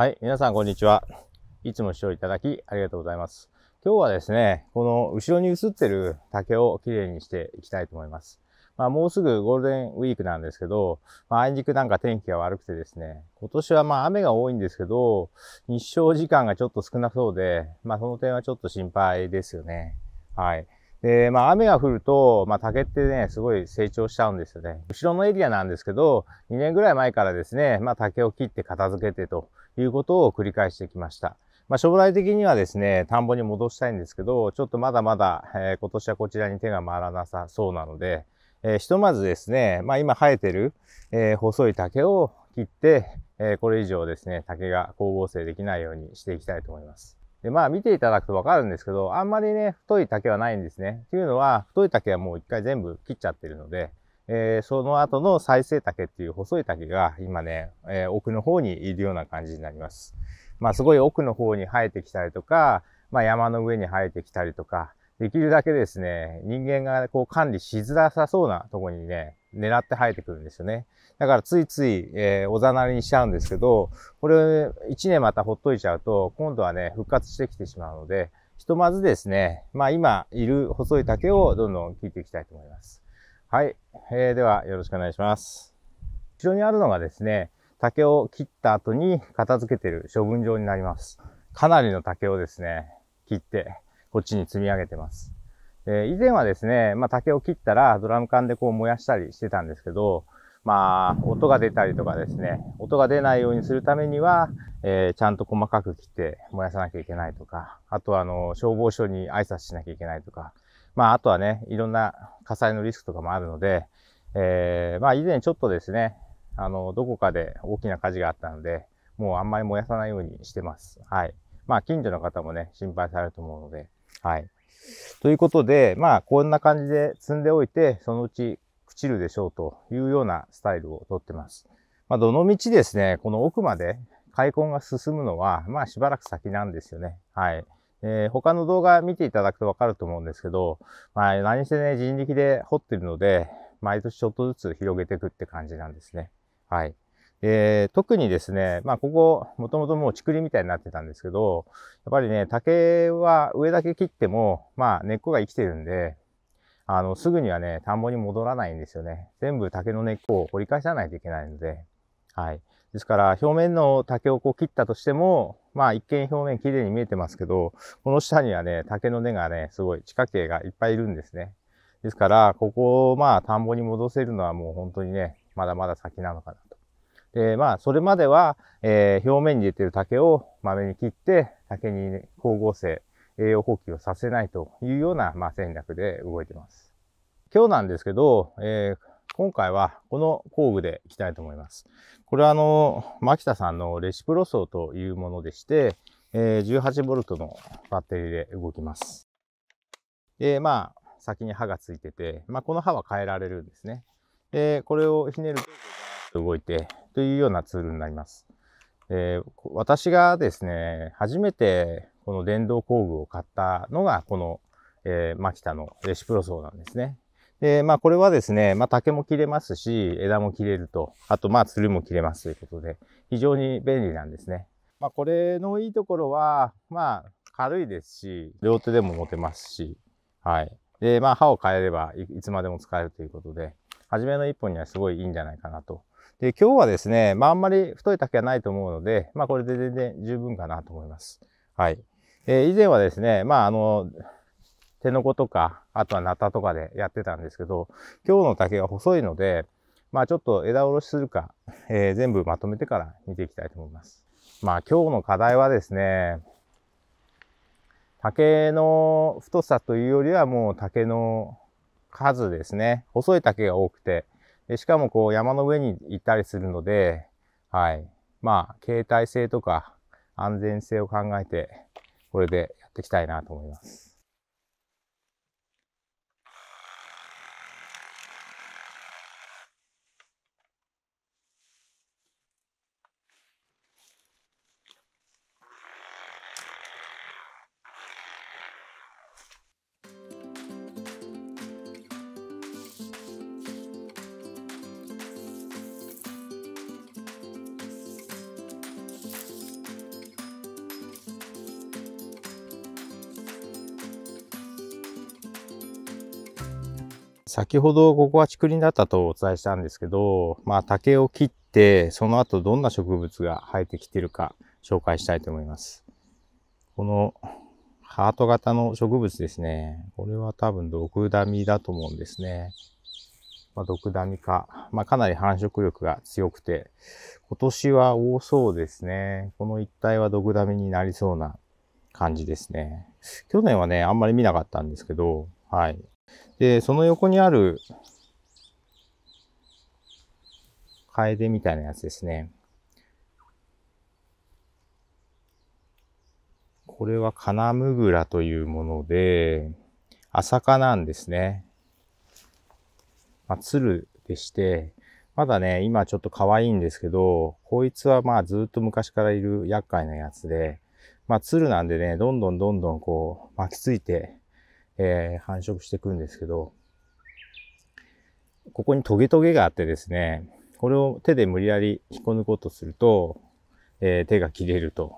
はい、皆さんこんにちは。いつも視聴いただきありがとうございます。今日はですね、この後ろに映ってる竹をきれいにしていきたいと思います。まあもうすぐゴールデンウィークなんですけど、まああいにくなんか天気が悪くてですね、今年はまあ雨が多いんですけど、日照時間がちょっと少なそうで、まあその点はちょっと心配ですよね。はい。で、まあ雨が降ると、まあ竹ってね、すごい成長しちゃうんですよね。後ろのエリアなんですけど、2年ぐらい前からですね、まあ竹を切って片付けてということを繰り返してきました。まあ将来的にはですね、田んぼに戻したいんですけど、ちょっとまだまだ、えー、今年はこちらに手が回らなさそうなので、えー、ひとまずですね、まあ今生えてる、えー、細い竹を切って、えこれ以上ですね、竹が光合成できないようにしていきたいと思います。で、まあ見ていただくとわかるんですけど、あんまりね、太い竹はないんですね。というのは、太い竹はもう一回全部切っちゃってるので、えー、その後の再生竹っていう細い竹が今ね、えー、奥の方にいるような感じになります。まあすごい奥の方に生えてきたりとか、まあ山の上に生えてきたりとか、できるだけですね、人間がこう管理しづらさそうなとこにね、狙って生えてくるんですよね。だからついつい、えー、おざなりにしちゃうんですけど、これ1年またほっといちゃうと、今度はね、復活してきてしまうので、ひとまずですね、まあ今いる細い竹をどんどん切っていきたいと思います。はい。えー、ではよろしくお願いします。後ろにあるのがですね、竹を切った後に片付けてる処分場になります。かなりの竹をですね、切って、こっちに積み上げてます。え以前はですね、まあ、竹を切ったらドラム缶でこう燃やしたりしてたんですけど、まあ、音が出たりとかですね、音が出ないようにするためには、えー、ちゃんと細かく切って燃やさなきゃいけないとか、あとはあの、消防署に挨拶しなきゃいけないとか、まあ、あとはね、いろんな火災のリスクとかもあるので、えー、まあ、以前ちょっとですね、あの、どこかで大きな火事があったので、もうあんまり燃やさないようにしてます。はい。まあ、近所の方もね、心配されると思うので、はい。ということで、まあ、こんな感じで積んでおいて、そのうち朽ちるでしょうというようなスタイルをとってます。まあ、どの道ですね、この奥まで開墾が進むのは、まあ、しばらく先なんですよね。はい。えー、他の動画見ていただくとわかると思うんですけど、まあ、何せね、人力で掘ってるので、毎年ちょっとずつ広げていくって感じなんですね。はい。えー、特にですね、まあここ、もともともう竹林みたいになってたんですけど、やっぱりね、竹は上だけ切っても、まあ根っこが生きてるんで、あの、すぐにはね、田んぼに戻らないんですよね。全部竹の根っこを掘り返さないといけないので、はい。ですから、表面の竹をこう切ったとしても、まあ一見表面綺麗に見えてますけど、この下にはね、竹の根がね、すごい地下茎がいっぱいいるんですね。ですから、ここをまあ田んぼに戻せるのはもう本当にね、まだまだ先なのかなと。で、まあ、それまでは、えー、表面に出てる竹をまめに切って、竹に、光合成、栄養補給をさせないというような、まあ、戦略で動いてます。今日なんですけど、えー、今回はこの工具でいきたいと思います。これはあの、牧田さんのレシプロソーというものでして、え、18V のバッテリーで動きます。で、まあ、先に刃がついてて、まあ、この刃は変えられるんですね。で、これをひねると動いて、というようなツールになります。え、私がですね、初めてこの電動工具を買ったのが、この、えー、マキタのレシプロソーなんですね。で、まあこれはですね、まあ竹も切れますし、枝も切れると、あとまあつるも切れますということで、非常に便利なんですね。まあこれのいいところは、まあ軽いですし、両手でも持てますし、はい。で、まあ刃を変えればいつまでも使えるということで、初めの一本にはすごいいいんじゃないかなとで、今日はですね、まああんまり太い竹はないと思うので、まあこれで全然十分かなと思います。はい。えー、以前はですね、まああの、手の子とか、あとはナタとかでやってたんですけど、今日の竹が細いので、まあちょっと枝下ろしするか、えー、全部まとめてから見ていきたいと思います。まあ今日の課題はですね、竹の太さというよりはもう竹の数ですね。細い竹が多くて、でしかもこう山の上に行ったりするので、はい。まあ、携帯性とか安全性を考えて、これでやっていきたいなと思います。先ほどここは竹林だったとお伝えしたんですけど、まあ竹を切って、その後どんな植物が生えてきてるか紹介したいと思います。このハート型の植物ですね。これは多分毒ダミだと思うんですね。まあ、毒ダミか。まあ、かなり繁殖力が強くて、今年は多そうですね。この一帯は毒ダミになりそうな感じですね。去年はね、あんまり見なかったんですけど、はい。で、その横にある、カエデみたいなやつですね。これはカナムグラというもので、朝霞なんですね。まあ、鶴でして、まだね、今ちょっと可愛いんですけど、こいつはまあずっと昔からいる厄介なやつで、まあ鶴なんでね、どんどんどんどんこう巻きついて、えー、繁殖していくんですけど、ここにトゲトゲがあってですね、これを手で無理やり引っこ抜こうとすると、えー、手が切れると。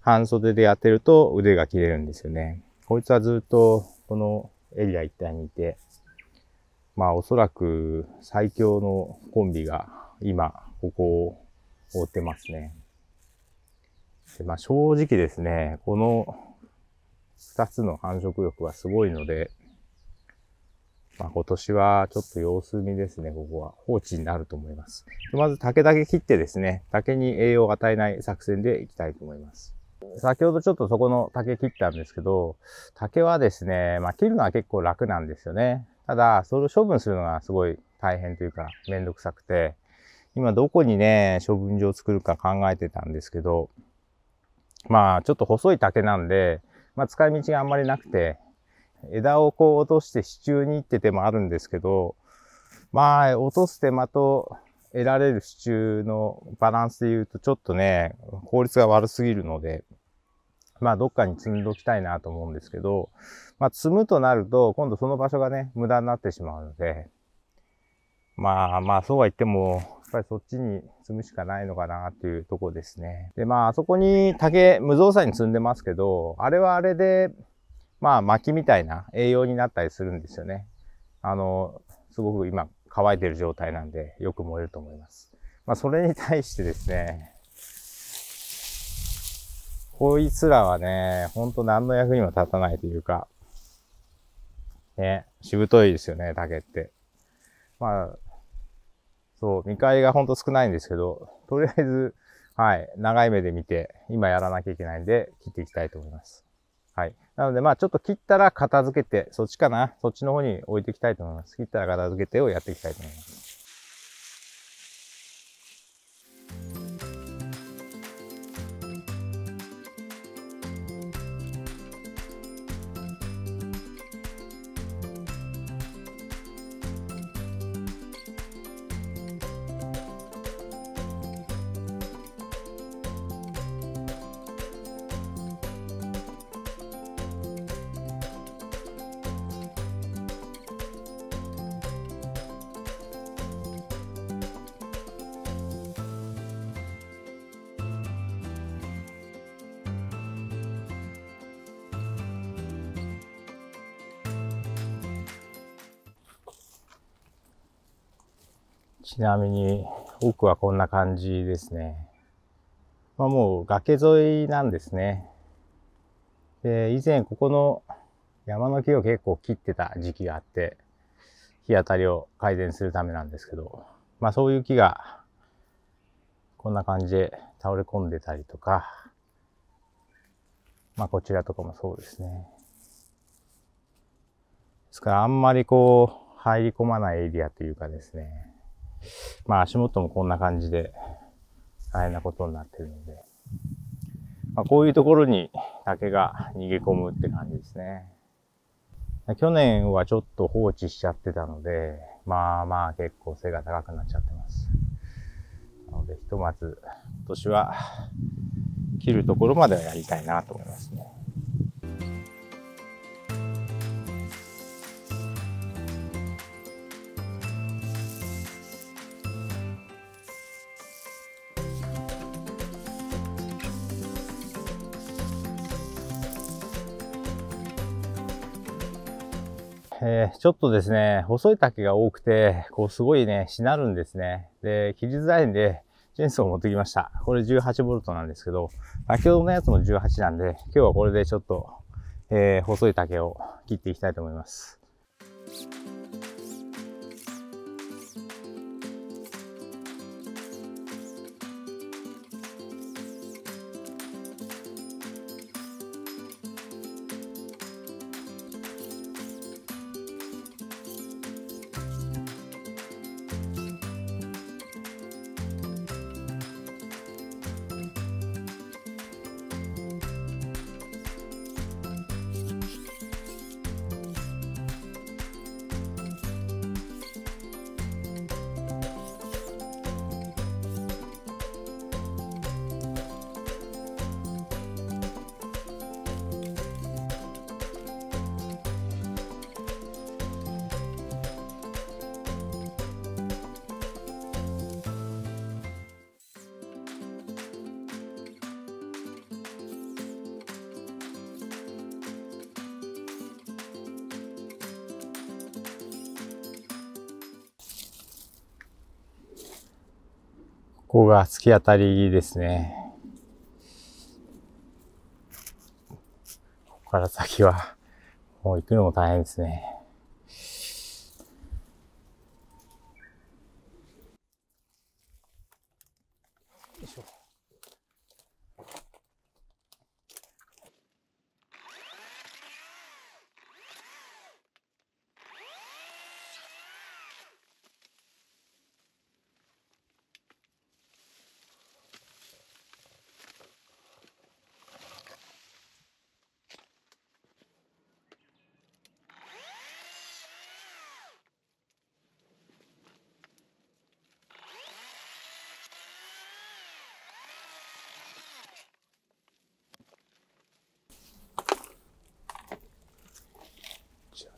半袖でやってると腕が切れるんですよね。こいつはずっとこのエリア一帯にいて、まあおそらく最強のコンビが今ここを覆ってますね。でまあ正直ですね、この二つの繁殖力はすごいので、まあ、今年はちょっと様子見ですね、ここは。放置になると思います。まず竹だけ切ってですね、竹に栄養を与えない作戦でいきたいと思います。先ほどちょっとそこの竹切ったんですけど、竹はですね、まあ、切るのは結構楽なんですよね。ただ、それを処分するのがすごい大変というか、めんどくさくて、今どこにね、処分場を作るか考えてたんですけど、まあ、ちょっと細い竹なんで、まあ、使い道があんまりなくて、枝をこう落として支柱に行っててもあるんですけど、まあ、落とす手間と得られる支柱のバランスで言うとちょっとね、効率が悪すぎるので、まあ、どっかに積んどきたいなと思うんですけど、まあ、積むとなると、今度その場所がね、無駄になってしまうので、まあまあ、そうは言っても、っぱりそっちに積むしかないのかなっていうとこですね。で、まあ、あそこに竹、無造作に積んでますけど、あれはあれで、まあ、薪みたいな栄養になったりするんですよね。あの、すごく今、乾いてる状態なんで、よく燃えると思います。まあ、それに対してですね、こいつらはね、ほんと何の役にも立たないというか、ね、しぶといですよね、竹って。まあ、そう、見返りがほんと少ないんですけど、とりあえず、はい、長い目で見て、今やらなきゃいけないんで、切っていきたいと思います。はい。なので、まあ、ちょっと切ったら片付けて、そっちかなそっちの方に置いていきたいと思います。切ったら片付けてをやっていきたいと思います。ちなみに奥はこんな感じですね。まあもう崖沿いなんですね。で、以前ここの山の木を結構切ってた時期があって、日当たりを改善するためなんですけど、まあそういう木がこんな感じで倒れ込んでたりとか、まあこちらとかもそうですね。ですからあんまりこう入り込まないエリアというかですね、まあ足元もこんな感じで大変なことになってるので、まあ、こういうところに竹が逃げ込むって感じですね。去年はちょっと放置しちゃってたので、まあまあ結構背が高くなっちゃってます。なのでひとまず今年は切るところまではやりたいなと思いますね。えー、ちょっとですね、細い竹が多くて、こうすごいね、しなるんですね。で、切りづらいんで、チェーンソーを持ってきました。これ18ボルトなんですけど、先ほどのやつも18なんで、今日はこれでちょっと、えー、細い竹を切っていきたいと思います。ここが突き当たりですね。ここから先は、もう行くのも大変ですね。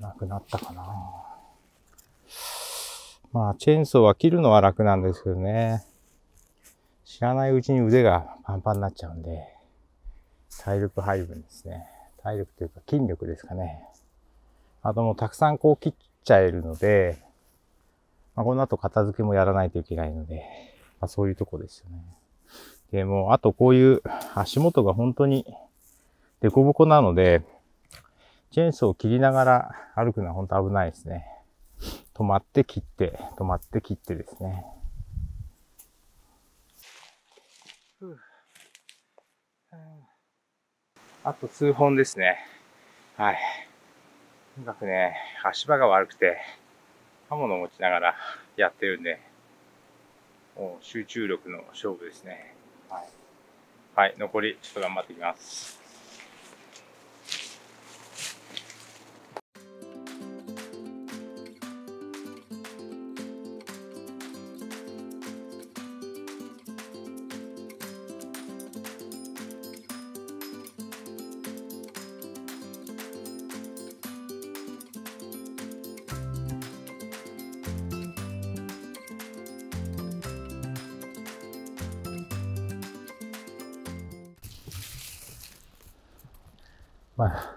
なくなったかな。まあ、チェーンソーは切るのは楽なんですけどね。知らないうちに腕がパンパンになっちゃうんで、体力配分ですね。体力というか筋力ですかね。あともうたくさんこう切っちゃえるので、まあ、この後片付けもやらないといけないので、まあ、そういうとこですよね。で、もあとこういう足元が本当に凸凹なので、チェーンソーを切りながら歩くのは本当危ないですね。止まって切って、止まって切ってですね。あと数本ですね。はい。とにかくね、足場が悪くて、刃物を持ちながらやってるんで、もう集中力の勝負ですね。はい。はい、残りちょっと頑張っていきます。まあ、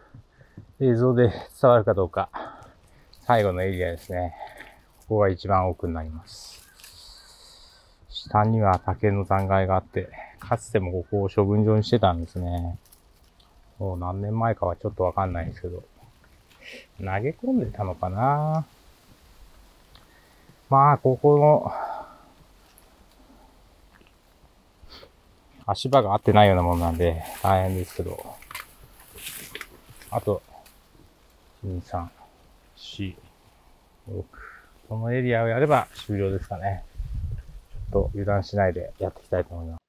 映像で伝わるかどうか、最後のエリアですね。ここが一番奥になります。下には竹の残骸があって、かつてもここを処分場にしてたんですね。もう何年前かはちょっとわかんないですけど、投げ込んでたのかなまあ、ここの、足場が合ってないようなもんなんで大変ですけど、あと、2、3、4、6。このエリアをやれば終了ですかね。ちょっと油断しないでやっていきたいと思います。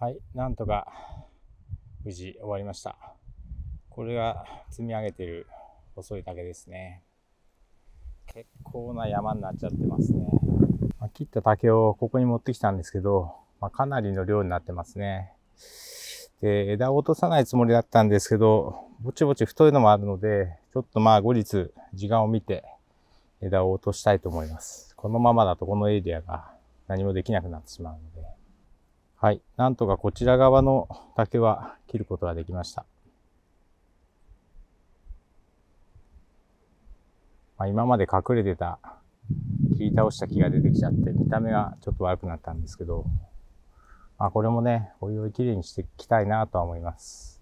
はい、なんとか無事終わりました。これが積み上げてる細い竹ですね。結構な山になっちゃってますね。まあ、切った竹をここに持ってきたんですけど、まあ、かなりの量になってますね。で、枝を落とさないつもりだったんですけど、ぼちぼち太いのもあるので、ちょっとまあ後日時間を見て枝を落としたいと思います。このままだとこのエリアが何もできなくなってしまうので。はい。なんとかこちら側の竹は切ることができました。まあ、今まで隠れてた切り倒した木が出てきちゃって見た目がちょっと悪くなったんですけど、まあ、これもね、おいおいきれいにしていきたいなとは思います。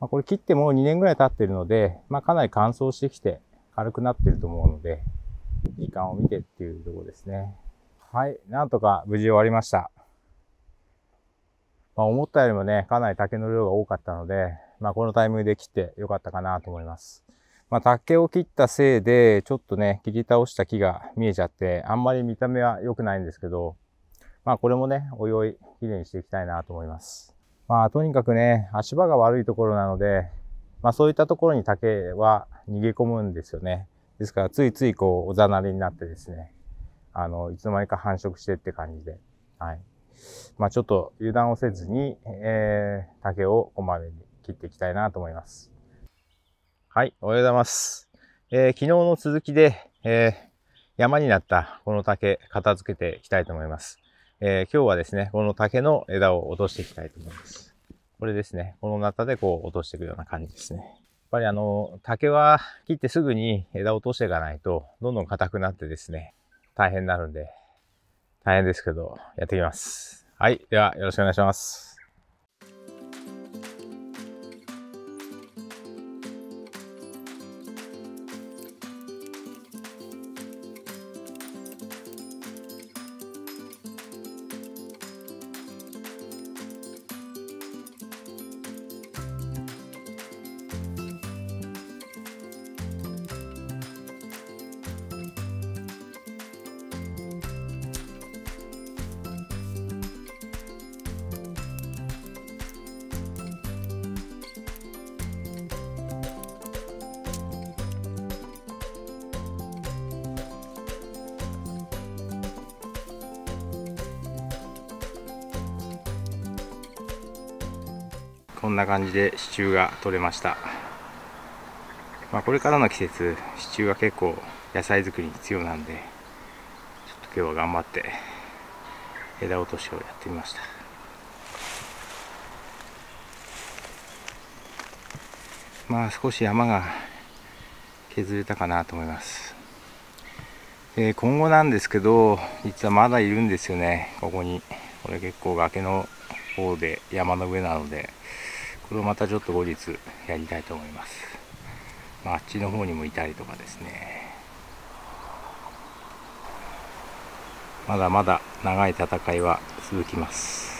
まあ、これ切ってもう2年ぐらい経ってるので、まあ、かなり乾燥してきて軽くなってると思うので、時間を見てっていうところですね。はい。なんとか無事終わりました。まあ、思ったよりもね、かなり竹の量が多かったので、まあ、このタイミングで切ってよかったかなと思います。まあ、竹を切ったせいで、ちょっとね、切り倒した木が見えちゃって、あんまり見た目は良くないんですけど、まあ、これもね、おいおい、綺麗にしていきたいなと思います。まあ、とにかくね、足場が悪いところなので、まあ、そういったところに竹は逃げ込むんですよね。ですから、ついついこう、おざなりになってですね、あの、いつの間にか繁殖してって感じで、はい。まあちょっと油断をせずに、えー、竹をこまめに切っていきたいなと思います。はい、おはようございます。えー、昨日の続きで、えー、山になったこの竹片付けていきたいと思います。えー、今日はですね、この竹の枝を落としていきたいと思います。これですね、このナタでこう落としていくような感じですね。やっぱりあの、竹は切ってすぐに枝を落としていかないと、どんどん硬くなってですね、大変になるんで、大変ですけど、やっていきます。はい。では、よろしくお願いします。こんな感じで支柱が取れました、まあ、これからの季節支柱は結構野菜作りに必要なんでちょっと今日は頑張って枝落としをやってみました。まあ少し山が削れたかなと思います。で今後なんですけど実はまだいるんですよね。ここに。これ結構崖の方で山の上なので。これをまたちょっと後日やりたいと思います、まあ、あっちの方にもいたりとかですね。まだまだ長い戦いは続きます。